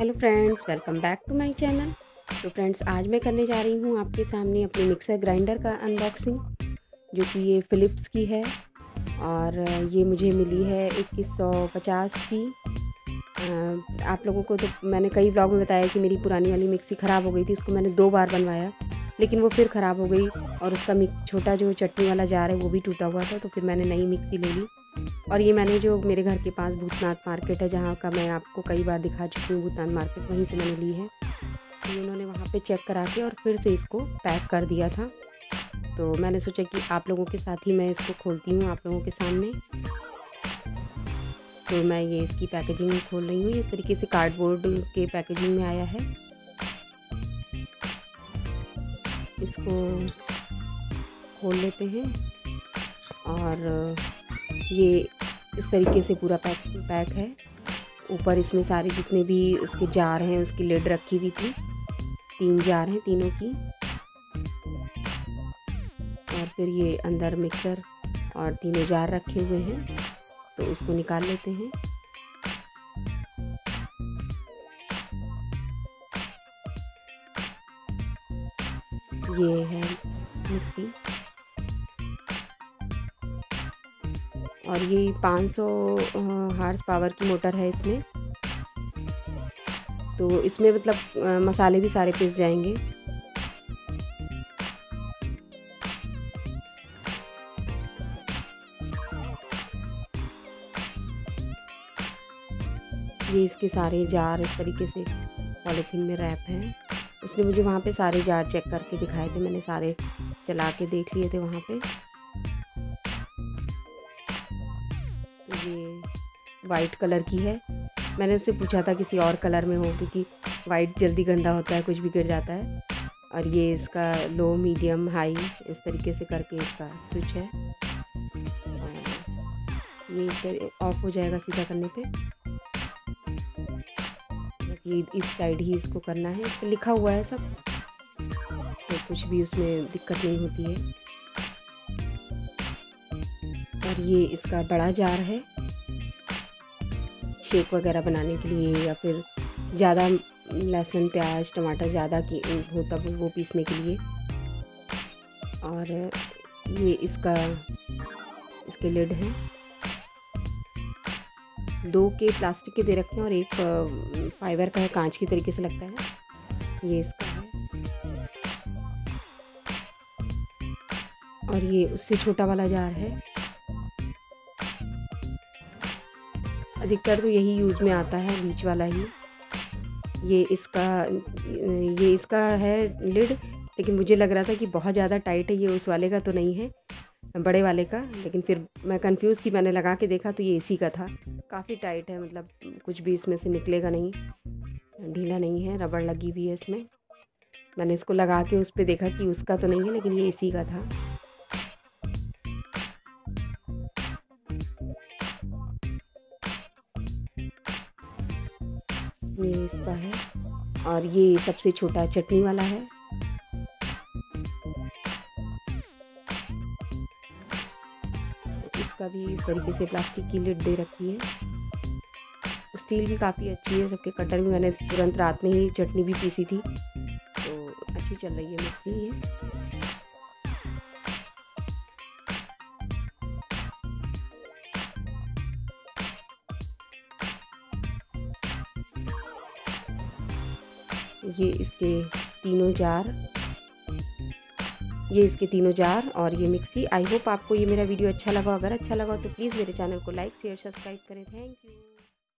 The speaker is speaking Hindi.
Hello friends, welcome back to my channel. तो फ्रेंड्स, आज मैं करने जा रही हूँ आपके सामने अपने मिक्सर ग्राइंडर का अनबॉक्सिंग जो कि ये फ़िलिप्स की है। और ये मुझे मिली है इक्कीस सौ पचास की। आप लोगों को तो मैंने कई ब्लॉग में बताया कि मेरी पुरानी वाली मिक्सी ख़राब हो गई थी, उसको मैंने दो बार बनवाया, लेकिन वो फिर ख़राब हो गई और उसका छोटा जो चटनी वाला जार है, वो भी टूटा हुआ था तो फिर मैंने नई मिक्सी ले ली। और ये मैंने जो मेरे घर के पास भूतनाथ मार्केट है, जहाँ का मैं आपको कई बार दिखा चुकी हूँ, भूतनाथ मार्केट, वहीं से मैंने ली है। तो उन्होंने वहाँ पे चेक करा के और फिर से इसको पैक कर दिया था। तो मैंने सोचा कि आप लोगों के साथ ही मैं इसको खोलती हूँ, आप लोगों के सामने। तो मैं ये इसकी पैकेजिंग खोल रही हूँ, इस तरीके से कार्डबोर्ड के पैकेजिंग में आया है। इसको खोल लेते हैं और ये इस तरीके से पूरा पैक पैक है। ऊपर इसमें सारे जितने भी उसके जार हैं, उसकी लिड रखी हुई थी। तीन जार हैं, तीनों की। और फिर ये अंदर मिक्सर और तीनों जार रखे हुए हैं तो उसको निकाल लेते हैं। ये है मिक्सी और ये 500 हार्स पावर की मोटर है इसमें। तो इसमें मतलब मसाले भी सारे पिस जाएँगे। ये इसके सारे जार इस तरीके से पॉलीथीन में रैप हैं। उसने मुझे वहाँ पे सारे जार चेक करके दिखाए थे। मैंने सारे चला के देख लिए थे वहाँ पे। ये वाइट कलर की है। मैंने उससे पूछा था किसी और कलर में हो, क्योंकि वाइट जल्दी गंदा होता है, कुछ भी गिर जाता है। और ये इसका लो मीडियम हाई इस तरीके से करके इसका स्विच है। ये ऑफ़ हो जाएगा सीधा करने पे। ये इस साइड ही इसको करना है। इस लिखा हुआ है सब। तो कुछ भी उसमें दिक्कत नहीं होती है। और ये इसका बड़ा जार है। शेक वगैरह बनाने के लिए या फिर ज़्यादा लहसुन, प्याज, टमाटर ज़्यादा की हो तब वो पीसने के लिए। और ये इसका, इसके लिड हैं। दो के प्लास्टिक के दे रखे हैं और एक फाइबर का है, कांच की तरीके से लगता है। ये इसका है। और ये उससे छोटा वाला जार है। अधिकतर तो यही यूज़ में आता है, बीच वाला ही। ये इसका ये इसका है लिड लेकिन मुझे लग रहा था कि बहुत ज़्यादा टाइट है ये उस वाले का तो नहीं है, बड़े वाले का, लेकिन फिर मैं कंफ्यूज़ थी मैंने लगा के देखा तो ये इसी का था। काफ़ी टाइट है मतलब कुछ भी इसमें से निकलेगा नहीं। ढीला नहीं है, रबड़ लगी हुई है इसमें। मैंने इसको लगा के उस पर देखा कि उसका तो नहीं है, लेकिन ये इसी का था। ये इसका है। और ये सबसे छोटा चटनी वाला है। इसका भी इस तरीके से प्लास्टिक की लिड दे रखी है। स्टील भी काफ़ी अच्छी है, सबके कटर भी मैंने तुरंत रात में ही चटनी भी पीसी थी। तो अच्छी चल रही है मिक्सी ये ये इसके तीनों जार, ये इसके तीनों जार और ये मिक्सी। आई होप आपको ये मेरा वीडियो अच्छा लगा। अगर अच्छा लगा तो प्लीज़ मेरे चैनल को लाइक शेयर सब्सक्राइब करें। Thank you